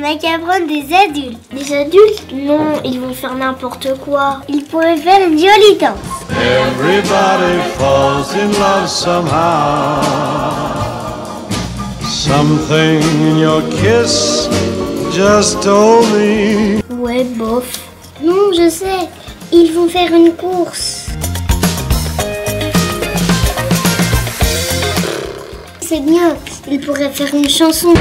n'a qu'à prendre des adultes. Des adultes? Non, ils vont faire n'importe quoi. Ils pourraient faire une jolie danse. Everybody falls in love somehow. Something in your kiss just told me. Ouais, bof. Non, je sais. Ils vont faire une course. C'est bien. Ils pourraient faire une chanson.